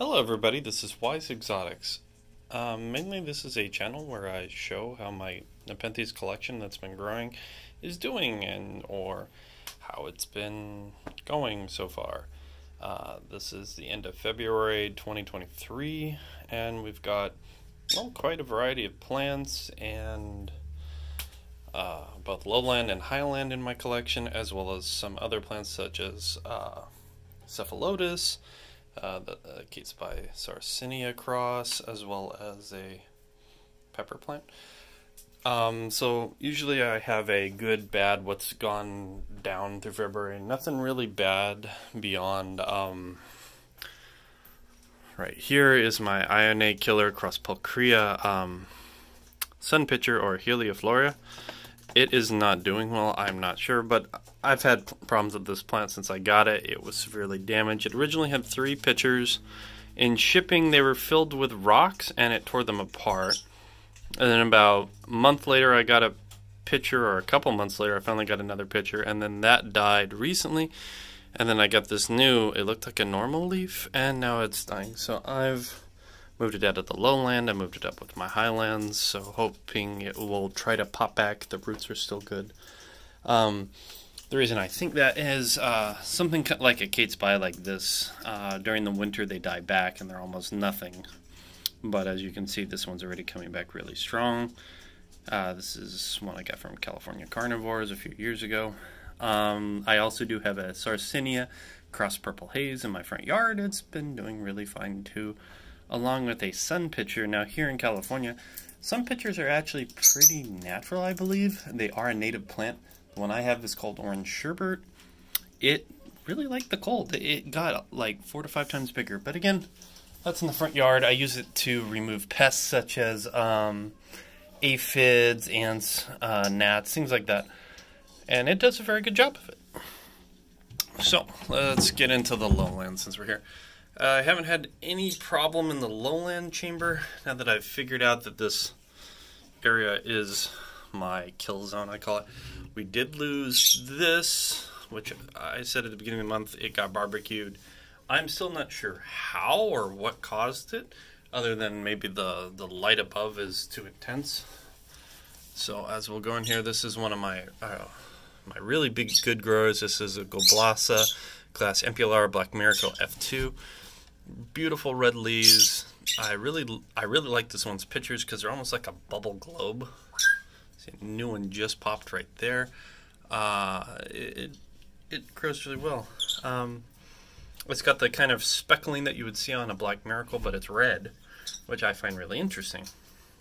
Hello everybody, this is Wise Exotics. Um, mainly this is a channel where I show how my Nepenthes collection that's been growing is doing and or how it's been going so far. Uh, this is the end of February 2023 and we've got well, quite a variety of plants and uh, both lowland and highland in my collection as well as some other plants such as uh, cephalotus, uh, the uh, by Sarracenia cross, as well as a pepper plant. Um, so usually I have a good, bad, what's gone down through February. Nothing really bad beyond. Um, right here is my Ionate Killer cross Pulchria um, Sun Pitcher or Heliamphora. It is not doing well. I'm not sure, but I've had problems with this plant since I got it. It was severely damaged. It originally had three pitchers. In shipping, they were filled with rocks and it tore them apart. And then about a month later, I got a pitcher, or a couple months later, I finally got another pitcher, and then that died recently. And then I got this new, it looked like a normal leaf, and now it's dying. So I've moved it out of the lowland, I moved it up with my highlands, so hoping it will try to pop back. The roots are still good. Um, the reason I think that is uh, something like a catesbaei like this. Uh, during the winter, they die back and they're almost nothing. But as you can see, this one's already coming back really strong. Uh, this is one I got from California Carnivores a few years ago. Um, I also do have a Sarracenia Cross Purple Haze in my front yard. It's been doing really fine too, along with a sun pitcher. Now, here in California, sun pitchers are actually pretty natural, I believe. They are a native plant the one I have is called Orange Sherbert. It really liked the cold. It got like four to five times bigger. But again, that's in the front yard. I use it to remove pests such as um, aphids, ants, uh, gnats, things like that. And it does a very good job of it. So let's get into the lowland since we're here. Uh, I haven't had any problem in the lowland chamber now that I've figured out that this area is my kill zone, I call it. We did lose this, which I said at the beginning of the month, it got barbecued. I'm still not sure how or what caused it, other than maybe the, the light above is too intense. So as we'll go in here, this is one of my uh, my really big good growers. This is a Globosa class Ampullaria Black Miracle F2. Beautiful red leaves. I really I really like this one's pictures because they're almost like a bubble globe. See, new one just popped right there. Uh, it, it grows really well. Um, it's got the kind of speckling that you would see on a Black Miracle, but it's red, which I find really interesting.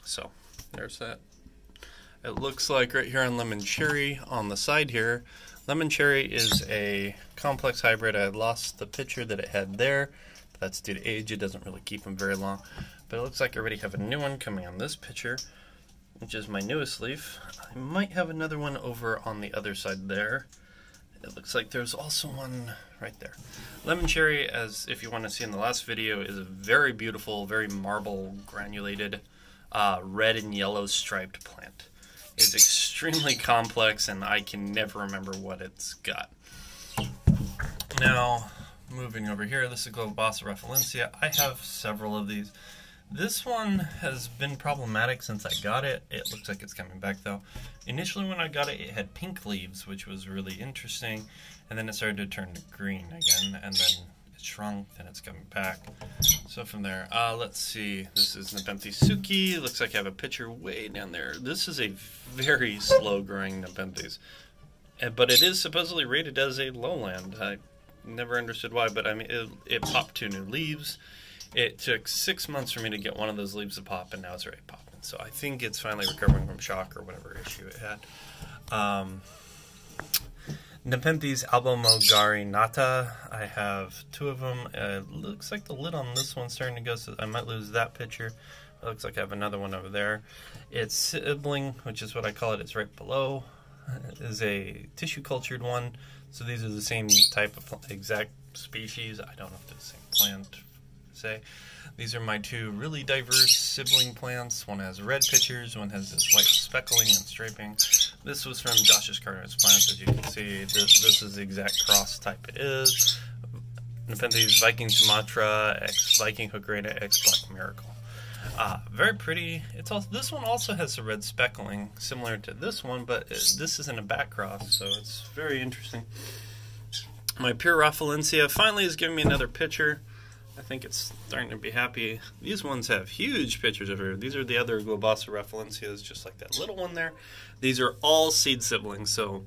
So, there's that. It looks like right here on Lemon Cherry, on the side here, Lemon Cherry is a complex hybrid. I lost the picture that it had there. That's due to age. It doesn't really keep them very long. But it looks like I already have a new one coming on this picture which is my newest leaf. I might have another one over on the other side there. It looks like there's also one right there. Lemon cherry, as if you want to see in the last video, is a very beautiful, very marble granulated uh, red and yellow striped plant. It's extremely complex and I can never remember what it's got. Now, moving over here, this is Globosa rafflesiana. I have several of these. This one has been problematic since I got it. It looks like it's coming back though. Initially when I got it, it had pink leaves, which was really interesting. And then it started to turn to green again, and then it shrunk, then it's coming back. So from there, uh, let's see. This is Nepenthes Suki. Looks like I have a picture way down there. This is a very slow growing Nepenthes. But it is supposedly rated as a lowland. I never understood why, but I mean, it, it popped two new leaves. It took six months for me to get one of those leaves to pop, and now it's already popping. So I think it's finally recovering from shock or whatever issue it had. Um, Nepenthes albomarginata. I have two of them. Uh, it looks like the lid on this one's starting to go, so I might lose that picture. It looks like I have another one over there. Its sibling, which is what I call it, it's right below, is a tissue cultured one. So these are the same type of exact species. I don't know if it's the same plant say. These are my two really diverse sibling plants. One has red pitchers, one has this white speckling and striping. This was from Josh's Carter's plants, as you can see. This, this is the exact cross type it is. Nepenthes Viking Sumatra X Viking Hookeriana X Black Miracle. Uh, very pretty. It's also this one also has a red speckling, similar to this one, but it, this isn't a back cross, so it's very interesting. My pure Rafflesia finally is giving me another picture. I think it's starting to be happy. These ones have huge pictures of her. These are the other Globosa Rafflesias, just like that little one there. These are all seed siblings, so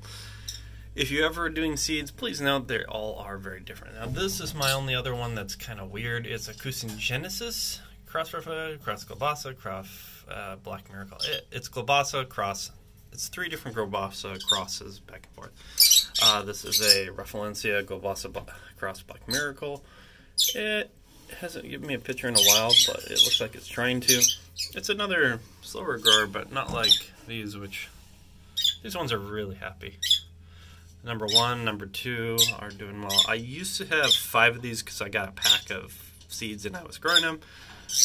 if you ever are doing seeds, please note they all are very different. Now, this is my only other one that's kind of weird. It's a Cousin Genesis cross cross Globosa, cross uh, Black Miracle. It, it's Globosa cross. It's three different Globosa crosses back and forth. Uh, this is a Rafflesia Globosa cross Black Miracle. It hasn't given me a picture in a while, but it looks like it's trying to. It's another slower grower, but not like these, which these ones are really happy. Number one, number two are doing well. I used to have five of these because I got a pack of seeds and I was growing them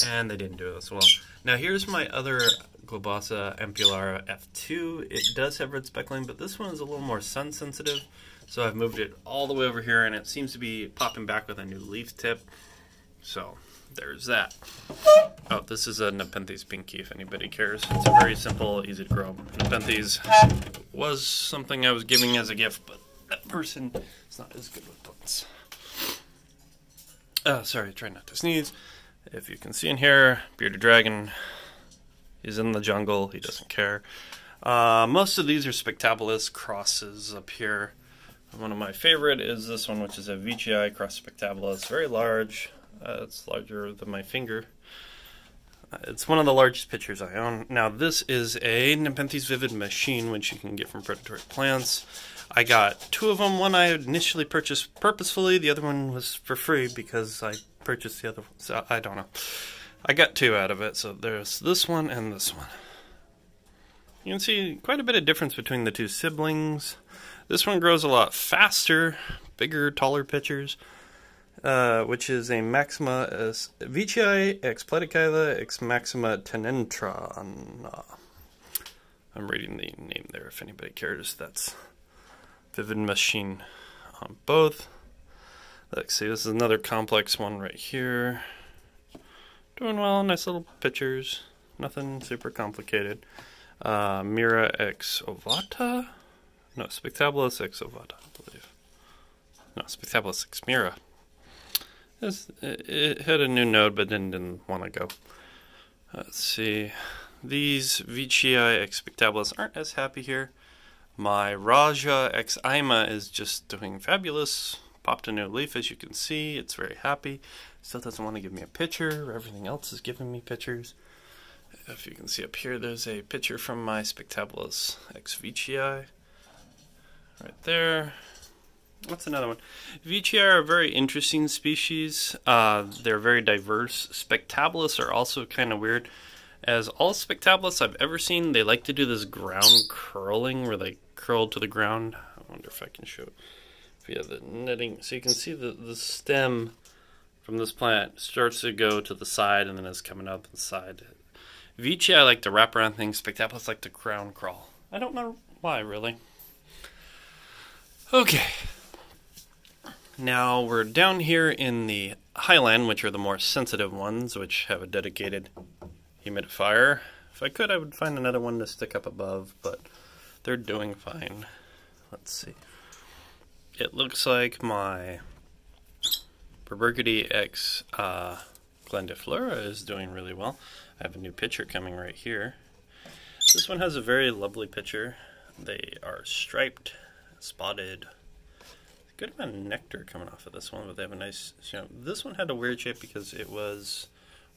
and they didn't do it as well. Now here's my other Globosa Ampullare F2. It does have red speckling, but this one is a little more sun sensitive. So I've moved it all the way over here, and it seems to be popping back with a new leaf tip. So there's that. Oh, this is a Nepenthes Pinky, if anybody cares. It's a very simple, easy to grow. Nepenthes was something I was giving as a gift, but that person is not as good with plants. Oh, uh, sorry, try not to sneeze. If you can see in here, bearded dragon. He's in the jungle. He doesn't care. Uh, most of these are spectabilis crosses up here. One of my favorite is this one, which is a Veitchii cross spectabilis. Very large. Uh, it's larger than my finger. Uh, it's one of the largest pictures I own. Now, this is a Nepenthes Vivid Machine, which you can get from Predatory Plants. I got two of them. One I initially purchased purposefully. The other one was for free because I purchase the other one. So I don't know. I got two out of it. So there's this one and this one. You can see quite a bit of difference between the two siblings. This one grows a lot faster, bigger, taller pitchers, uh, which is a Maxima S Veitchii ex Platychila ex Maxima tenentra. I'm reading the name there if anybody cares. That's Vivid Machine on both. Let's see, this is another complex one right here. Doing well, nice little pictures. Nothing super complicated. Uh, Mira X Ovata? No, Spectabilis X Ovata, I believe. No, Spectabilis X Mira. It, it had a new node, but then didn't want to go. Let's see. These Veitchii X aren't as happy here. My Rajah X Ima is just doing fabulous popped a new leaf as you can see. It's very happy. Still doesn't want to give me a picture. Everything else is giving me pictures. If you can see up here, there's a picture from my Spectabilis ex Veitchii. Right there. What's another one? Veitchii are a very interesting species. Uh, they're very diverse. Spectabilis are also kind of weird. As all Spectabilis I've ever seen, they like to do this ground curling where they curl to the ground. I wonder if I can show yeah, the netting. So you can see the, the stem from this plant starts to go to the side and then is coming up the side. Veitchii, I like to wrap around things. Spectabilis like to crown crawl. I don't know why, really. Okay. Now we're down here in the highland, which are the more sensitive ones, which have a dedicated humidifier. If I could, I would find another one to stick up above, but they're doing fine. Let's see it looks like my Burgundy X uh, Glendiflora is doing really well. I have a new picture coming right here. This one has a very lovely picture. They are striped, spotted. Good amount of nectar coming off of this one, but they have a nice. You know, this one had a weird shape because it was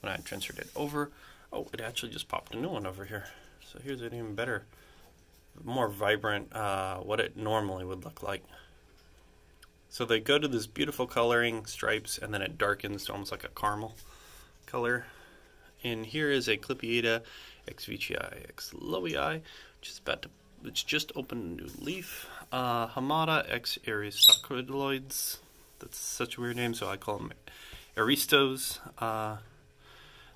when I transferred it over. Oh, it actually just popped a new one over here. So here's an even better, more vibrant, uh, what it normally would look like. So they go to this beautiful coloring, stripes, and then it darkens to almost like a caramel color. And here is a Clypeata ex Lowii, which is about to, it's just opened a new leaf. Uh, Hamata ex Aristolochioides, that's such a weird name, so I call them Aristos. Uh,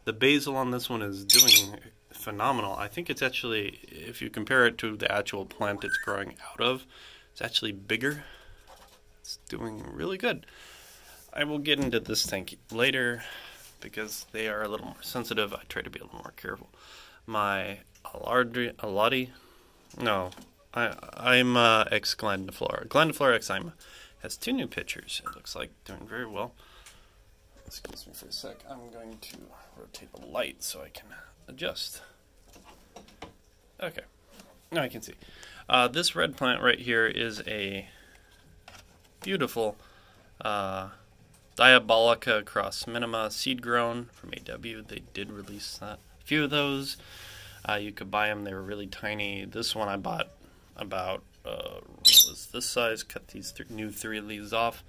the basal on this one is doing phenomenal. I think it's actually, if you compare it to the actual plant it's growing out of, it's actually bigger it's doing really good. I will get into this tank later because they are a little more sensitive. I try to be a little more careful. My Alardri, Aladi, no, I, I'm uh, ex Glandiflora. Glandiflora ex Ima has two new pictures. It looks like doing very well. Excuse me for a sec. I'm going to rotate the light so I can adjust. Okay, now I can see. Uh, this red plant right here is a beautiful uh, Diabolica cross minima seed grown from AW. They did release that. A few of those. Uh, you could buy them. They were really tiny. This one I bought about uh, was this size. Cut these th new three leaves off.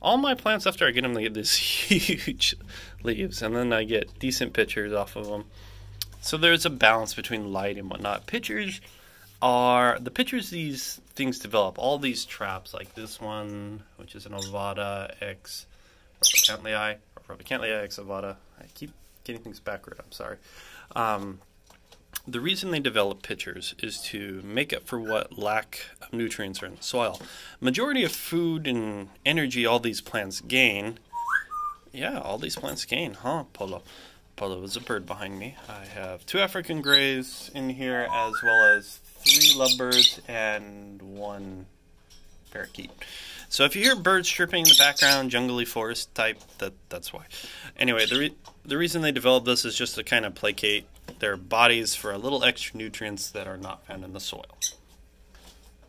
All my plants after I get them, they get these huge leaves, and then I get decent pictures off of them. So there's a balance between light and whatnot. Pictures are the pictures these things develop. All these traps, like this one, which is an Ovata X Robcantleyi, or Robcantleyi X Ovata. I keep getting things backward. I'm sorry. Um, the reason they develop pitchers is to make up for what lack of nutrients are in the soil. Majority of food and energy all these plants gain. Yeah, all these plants gain, huh, Polo? Polo is a bird behind me. I have two African greys in here, as well as three lovebirds and one parakeet. So if you hear birds chirping in the background, jungly forest type, that that's why. Anyway, the re the reason they developed this is just to kind of placate their bodies for a little extra nutrients that are not found in the soil.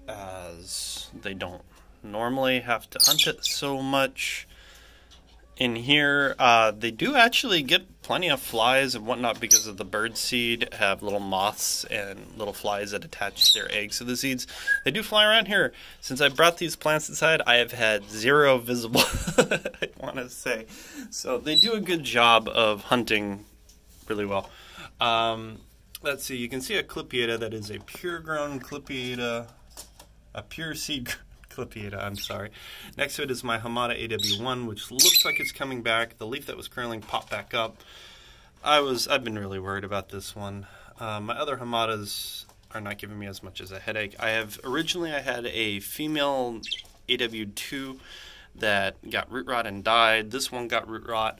As they don't normally have to hunt it so much. In here, uh, they do actually get plenty of flies and whatnot because of the bird seed have little moths and little flies that attach their eggs to the seeds. They do fly around here. Since I brought these plants inside, I have had zero visible, I want to say. So they do a good job of hunting really well. Um, let's see, you can see a Clypeata that is a pure grown Clypeata, a pure seed Clypeata, I'm sorry. Next to it is my Hamata AW1, which looks like it's coming back. The leaf that was curling popped back up. I was, I've been really worried about this one. Uh, my other Hamatas are not giving me as much as a headache. I have, originally I had a female AW2 that got root rot and died. This one got root rot.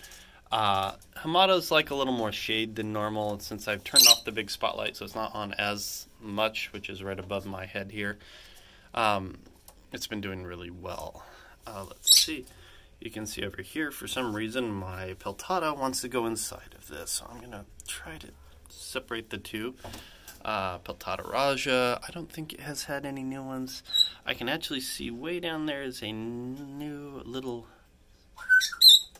Uh, Hamata's like a little more shade than normal since I've turned off the big spotlight so it's not on as much, which is right above my head here. Um, it's been doing really well. Uh, let's see. You can see over here, for some reason, my Peltata wants to go inside of this. So I'm going to try to separate the two. Uh, Peltata Rajah, I don't think it has had any new ones. I can actually see way down there is a new little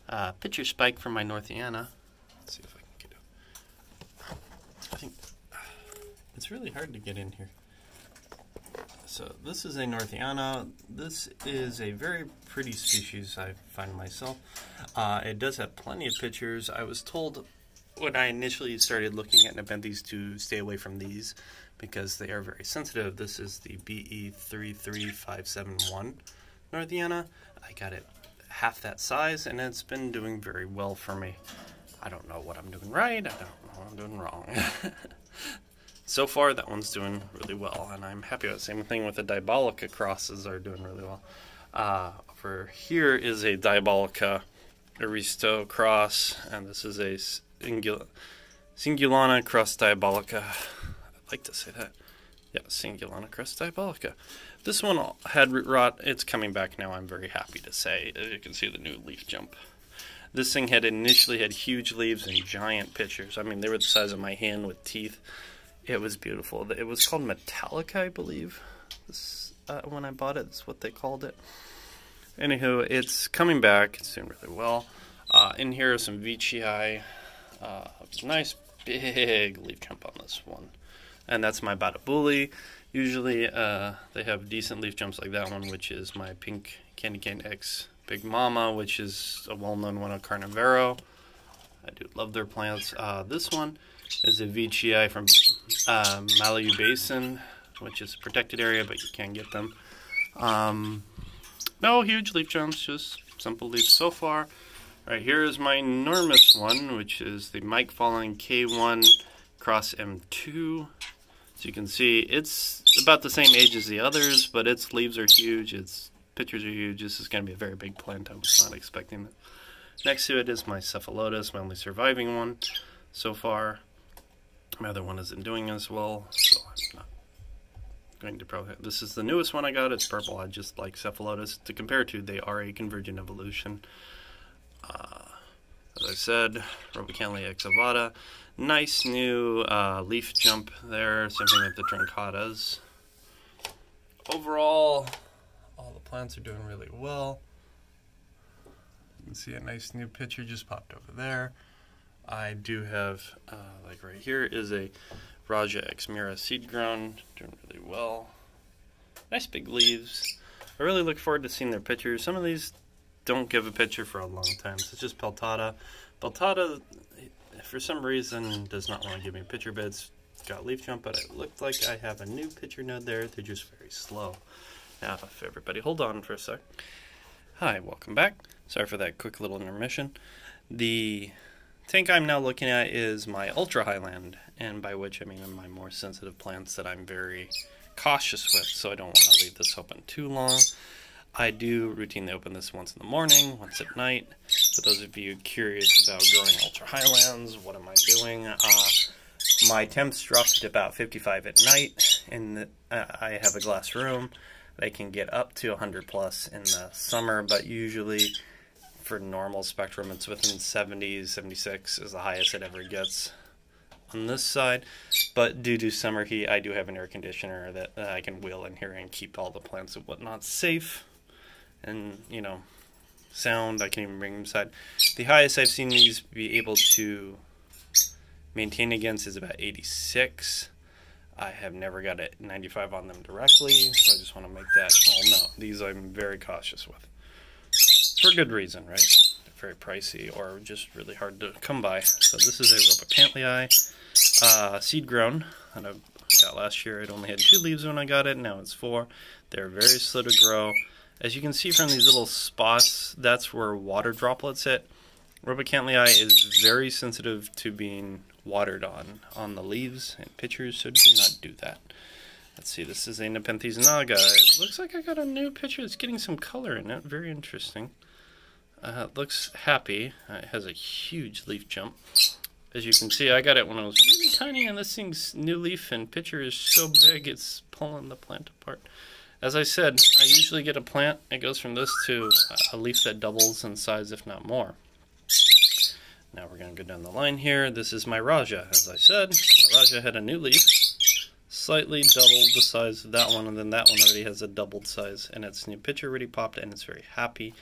uh, pitcher spike from my Northiana. Let's see if I can get it. I think it's really hard to get in here. So this is a Northiana. This is a very pretty species I find myself. Uh, it does have plenty of pictures. I was told when I initially started looking at Nepenthes to stay away from these because they are very sensitive. This is the BE33571 Northiana. I got it half that size and it's been doing very well for me. I don't know what I'm doing right. I don't know what I'm doing wrong. so far that one's doing really well and I'm happy with it. Same thing with the Diabolica crosses are doing really well. Uh, over here is a Diabolica Aristo cross and this is a Singul Singalana cross Diabolica. I'd like to say that. Yeah, Singalana cross Diabolica. This one had root rot. It's coming back now, I'm very happy to say. As you can see the new leaf jump. This thing had initially had huge leaves and giant pitchers. I mean, they were the size of my hand with teeth. It was beautiful. It was called Metallica, I believe. This, uh, when I bought it, that's what they called it. Anywho, it's coming back. It's doing really well. Uh, in here are some Veitchii. Uh, nice big leaf jump on this one. And that's my Batabuli. Usually uh, they have decent leaf jumps like that one, which is my pink Candy Cane X Big Mama, which is a well-known one of Carnivero. I do love their plants. Uh, this one is a Veitchii from uh, Maliau Basin, which is a protected area, but you can get them. Um, no huge leaf jumps, just simple leaves so far. Right here is my enormous one, which is the Mike Falling K1 Cross M2. So you can see it's about the same age as the others, but its leaves are huge. It's pictures are huge. This is going to be a very big plant. I was not expecting that. Next to it is my cephalotus, my only surviving one so far. My other one isn't doing as well, so I'm not going to probably. This is the newest one I got. It's purple. I just like cephalotus. To compare to, they are a convergent evolution. Uh, as I said, Robicalia excavata. Nice new uh, leaf jump there. Same thing with the truncatas. Overall, all the plants are doing really well. You can see a nice new picture just popped over there. I do have, uh, like right here, is a Rajah Ex Mira seed ground, doing really well. Nice big leaves. I really look forward to seeing their pictures. Some of these don't give a picture for a long time. It's just Peltata. Peltata, for some reason, does not want to give me picture beds. It's got leaf jump, but it looked like I have a new picture node there. They're just very slow. Now, if everybody hold on for a sec. Hi, welcome back. Sorry for that quick little intermission. The tank I'm now looking at is my Ultra Highland, and by which I mean my more sensitive plants that I'm very cautious with, so I don't want to leave this open too long. I do routinely open this once in the morning, once at night. For those of you curious about growing Ultra Highlands, what am I doing? Uh, my temps drop to about 55 at night, and uh, I have a glass room. They can get up to 100 plus in the summer, but usually for normal spectrum, it's within 70s, 76 is the highest it ever gets on this side. But due to summer heat, I do have an air conditioner that I can wheel in here and keep all the plants and whatnot safe. And, you know, sound, I can even bring them inside. The highest I've seen these be able to maintain against is about 86. I have never got a 95 on them directly, so I just want to make that all known. These I'm very cautious with. For good reason, right? They're very pricey or just really hard to come by. So this is a Robcantleyi uh, seed grown I got last year. It only had two leaves when I got it, now it's four. They're very slow to grow. As you can see from these little spots, that's where water droplets hit. Robcantleyi is very sensitive to being watered on on the leaves and pitchers, so do not do that. Let's see, this is a Nepenthes naga. It looks like I got a new picture that's getting some color in it. Very interesting. Uh, it looks happy. Uh, it has a huge leaf jump. As you can see, I got it when it was really tiny, and this thing's new leaf and pitcher is so big it's pulling the plant apart. As I said, I usually get a plant, it goes from this to a leaf that doubles in size, if not more. Now we're going to go down the line here. This is my Rajah. As I said, my Rajah had a new leaf, slightly doubled the size of that one, and then that one already has a doubled size, and its new pitcher already popped, and it's very happy.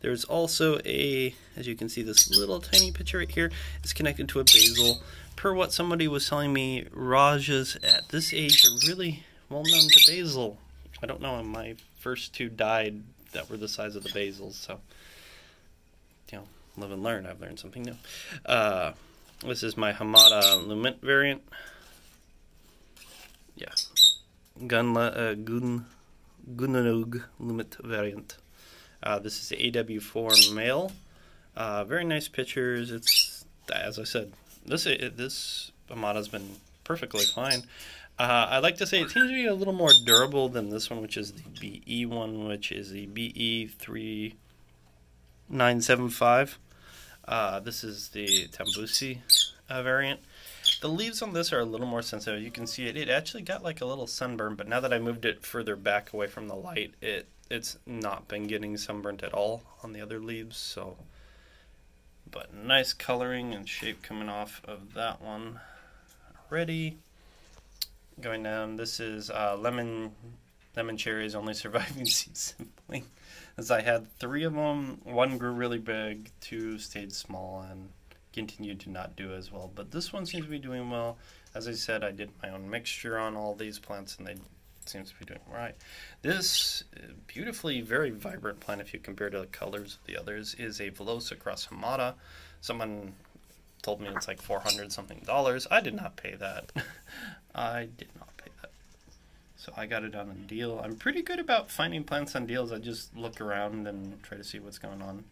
There's also a, as you can see, this little tiny pitcher right here is connected to a basal. Per what somebody was telling me, Rajahs at this age are really well known to basil. I don't know, my first two died that were the size of the basils, so, you know, live and learn. I've learned something new. Uh, this is my Hamata Lumint variant. Yeah. Gunla, uh, Gun, Gunanug Lumut variant. Uh, this is the AW4 male. Uh, very nice pictures. It's, as I said, this this Hamata's been perfectly fine. Uh, I like to say it seems to be a little more durable than this one, which is the BE one, which is the BE3975. Uh, this is the Tambusi uh, variant. The leaves on this are a little more sensitive. You can see it. It actually got like a little sunburn, but now that I moved it further back away from the light, it it's not been getting sunburnt at all on the other leaves. So, but nice coloring and shape coming off of that one already. Going down, this is uh, lemon lemon cherries only surviving seed simply as I had three of them. One grew really big, two stayed small, and continued to not do as well. But this one seems to be doing well. As I said, I did my own mixture on all these plants, and they seems to be doing right. This uh, beautifully, very vibrant plant, if you compare to the colors of the others, is a Villosa Cross Hamata. Someone told me it's like 400 something dollars. I did not pay that. I did not pay that. so I got it on a deal. I'm pretty good about finding plants on deals. I just look around and try to see what's going on.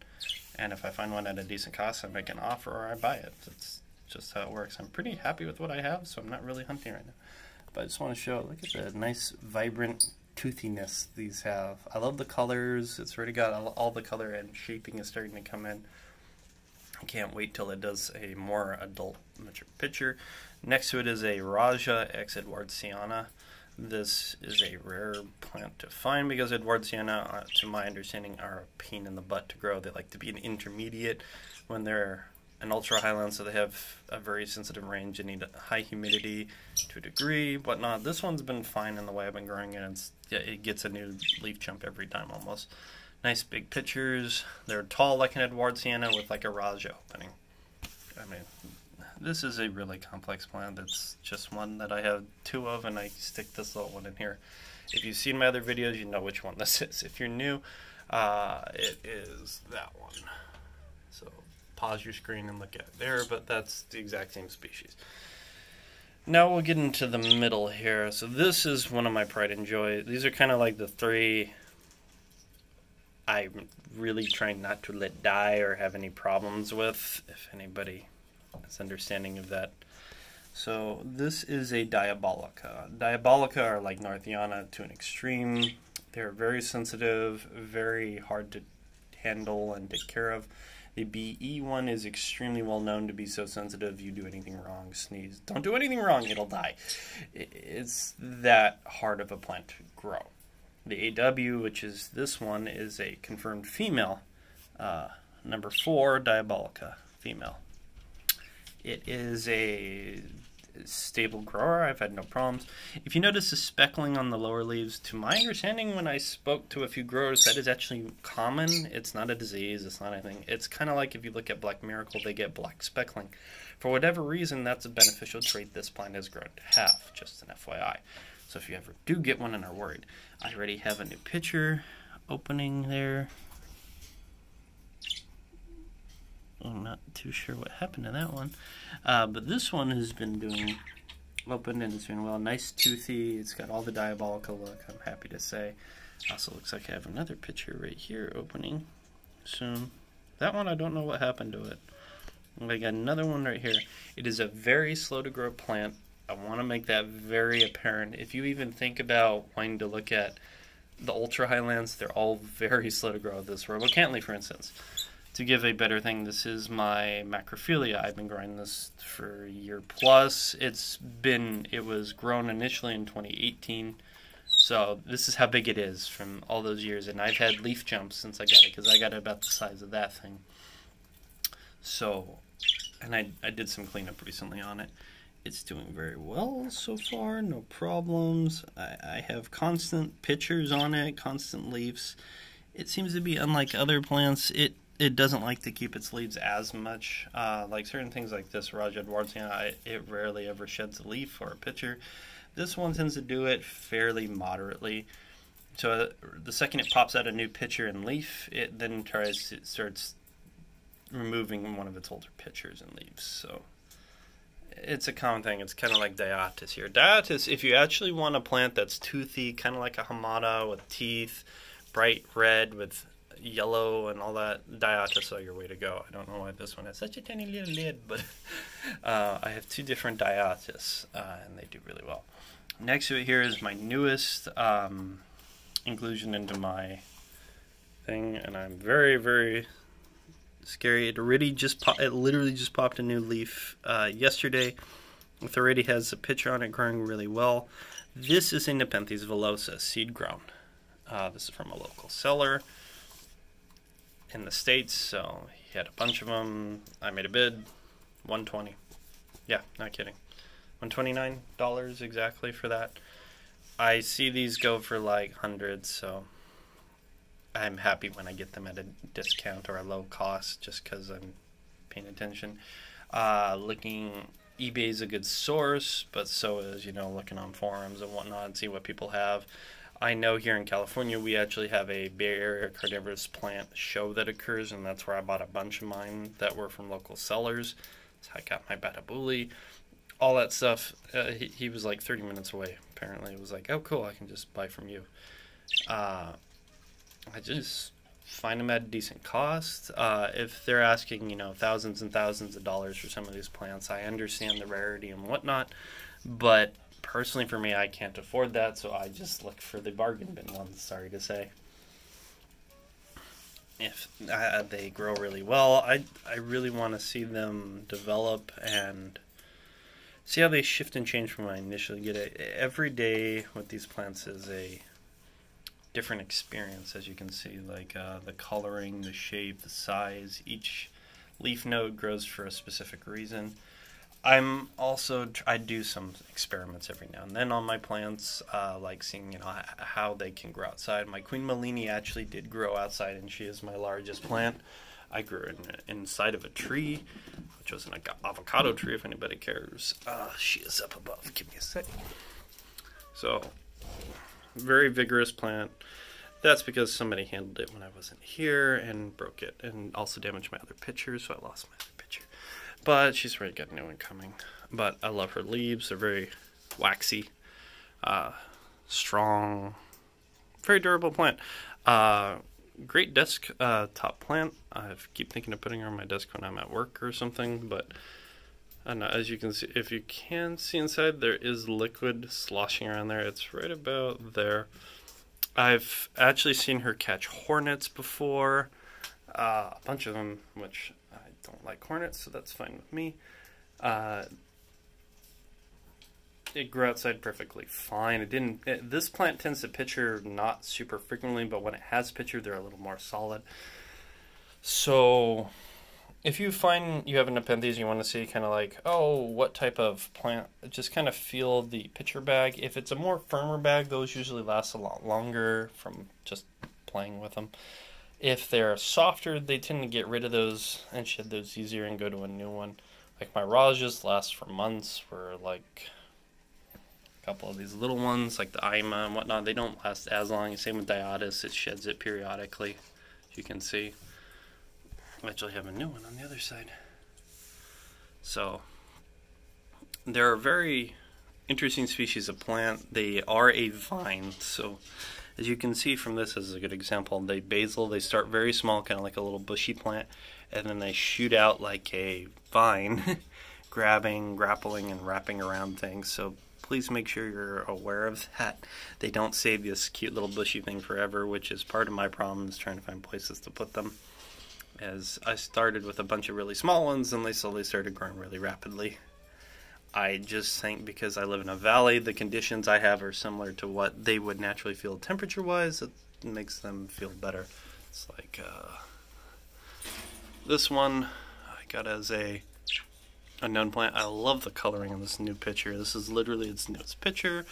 And if I find one at a decent cost, I make an offer or I buy it. That's just how it works. I'm pretty happy with what I have, so I'm not really hunting right now. But I just want to show, look at the nice, vibrant toothiness these have. I love the colors. It's already got all, all the color and shaping is starting to come in. I can't wait till it does a more adult mature picture. Next to it is a Rajah X Edwardsiana. This is a rare plant to find because Edwardsiana, uh, to my understanding, are a pain in the butt to grow. They like to be an intermediate when they're an ultra highland, so they have a very sensitive range and need high humidity to a degree, whatnot. This one's been fine in the way I've been growing it. It's, yeah, it gets a new leaf jump every time almost. Nice big pictures. They're tall like an Edwardsiana with like a Rajah opening. I mean, this is a really complex plant. It's just one that I have two of, and I stick this little one in here. If you've seen my other videos, you know which one this is. If you're new, uh, it is that one. So pause your screen and look at it there, but that's the exact same species. Now we'll get into the middle here. So this is one of my pride and joy. These are kind of like the three I'm really trying not to let die or have any problems with, if anybody has understanding of that. So this is a Diabolica. Diabolica are like Northiana to an extreme. They're very sensitive, very hard to handle and take care of. The BE one is extremely well known to be so sensitive. You do anything wrong, sneeze, don't do anything wrong, it'll die. It's that hard of a plant to grow. The AW, which is this one, is a confirmed female. Uh, number four, Diabolica, female. It is a stable grower. I've had no problems. If you notice the speckling on the lower leaves, to my understanding, when I spoke to a few growers, that is actually common. It's not a disease. It's not anything. It's kind of like if you look at Black Miracle, they get black speckling. For whatever reason, that's a beneficial trait this plant has grown to have, just an FYI. So if you ever do get one and are worried, I already have a new picture opening there. I'm not too sure what happened to that one. Uh, but this one has been doing open and it's doing well. Nice toothy. It's got all the diabolical look, I'm happy to say. Also looks like I have another picture right here opening soon. That one, I don't know what happened to it. I got another one right here. It is a very slow to grow plant. I want to make that very apparent. If you even think about wanting to look at the ultra highlands, they're all very slow to grow. This Robcantleyi, for instance to give a better thing, this is my macrophylla. I've been growing this for a year plus. It's been, it was grown initially in 2018. So this is how big it is from all those years. And I've had leaf jumps since I got it because I got it about the size of that thing. So, and I, I did some cleanup recently on it. It's doing very well so far, no problems. I, I have constant pictures on it, constant leaves. It seems to be unlike other plants. It it doesn't like to keep its leaves as much. Uh, like certain things like this Rajah it rarely ever sheds a leaf or a pitcher. This one tends to do it fairly moderately. So uh, the second it pops out a new pitcher and leaf, it then tries it starts removing one of its older pitchers and leaves. So it's a common thing. It's kind of like Diatas here. Diatas, if you actually want a plant that's toothy, kind of like a Hamata with teeth, bright red with yellow and all that, Diatas are your way to go. I don't know why this one has such a tiny little lid, but uh, I have two different Diatis, uh, and they do really well. Next to it here is my newest um, inclusion into my thing, and I'm very, very scary. It already just it literally just popped a new leaf uh, yesterday. It already has a picture on it growing really well. This is a Nepenthes villosa, seed grown. Uh, this is from a local seller in the States, so he had a bunch of them. I made a bid, 120 Yeah, not kidding. $129 exactly for that. I see these go for like hundreds, so I'm happy when I get them at a discount or a low cost just because I'm paying attention. Uh, looking, eBay is a good source, but so is, you know, looking on forums and whatnot and see what people have. I know here in California we actually have a Bay Area carnivorous plant show that occurs, and that's where I bought a bunch of mine that were from local sellers. So I got my Batabuli, all that stuff. Uh, he, he was like 30 minutes away. Apparently, it was like, oh, cool, I can just buy from you. Uh, I just find them at a decent cost. Uh, if they're asking, you know, thousands and thousands of dollars for some of these plants, I understand the rarity and whatnot, but personally for me, I can't afford that, so I just look for the bargain bin ones. Sorry to say. If uh, they grow really well, I I really want to see them develop and see how they shift and change from when I initially get it. Every day with these plants is a different experience, as you can see, like uh, the coloring, the shape, the size. Each leaf node grows for a specific reason. I'm also I do some experiments every now and then on my plants, uh, like seeing you know how they can grow outside. My Queen Malini actually did grow outside, and she is my largest plant. I grew in, inside of a tree, which was an avocado tree. If anybody cares, uh, she is up above. Give me a sec. So, very vigorous plant. That's because somebody handled it when I wasn't here and broke it, and also damaged my other pictures, so I lost my. But she's already got a new one coming. But I love her leaves. They're very waxy, uh, strong, very durable plant. Uh, great desk uh, top plant. I keep thinking of putting her on my desk when I'm at work or something, but as you can see, if you can see inside, there is liquid sloshing around there. It's right about there. I've actually seen her catch hornets before, uh, a bunch of them, which don't like hornets, so that's fine with me. Uh, it grew outside perfectly fine. It didn't. It, this plant tends to pitcher not super frequently, but when it has pitchered, they're a little more solid. So, if you find you have an Nepenthes, you want to see kind of like, oh, what type of plant, just kind of feel the pitcher bag. If it's a more firmer bag, those usually last a lot longer from just playing with them. If they're softer, they tend to get rid of those and shed those easier and go to a new one. Like my Rajahs last for months, for like a couple of these little ones, like the Ima and whatnot, they don't last as long. Same with Diotis, it sheds it periodically, as you can see. I actually have a new one on the other side. So, there are a very interesting species of plant. They are a vine, so as you can see from this as a good example, they basil, they start very small, kind of like a little bushy plant, and then they shoot out like a vine, grabbing, grappling, and wrapping around things. So please make sure you're aware of that. They don't save this cute little bushy thing forever, which is part of my problem is trying to find places to put them. As I started with a bunch of really small ones, and they slowly started growing really rapidly. I just think because I live in a valley, the conditions I have are similar to what they would naturally feel temperature wise. It makes them feel better. It's like uh, this one I got as a unknown plant. I love the coloring in this new picture. This is literally its newest picture.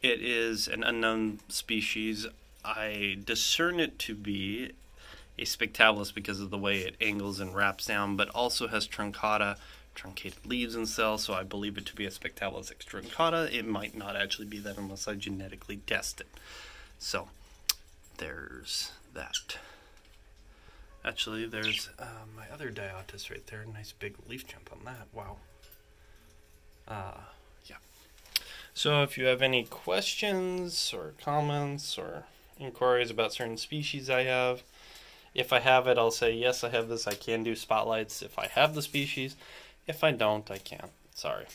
It is an unknown species. I discern it to be a spectabilis because of the way it angles and wraps down, but also has truncata truncated leaves and cells, so I believe it to be a Spectabilis truncata. It might not actually be that unless I genetically test it. So, there's that. Actually, there's uh, my other Diotis right there. Nice big leaf jump on that. Wow. Uh, yeah. So if you have any questions or comments or inquiries about certain species I have, if I have it, I'll say, yes, I have this. I can do spotlights if I have the species. If I don't, I can't. Sorry.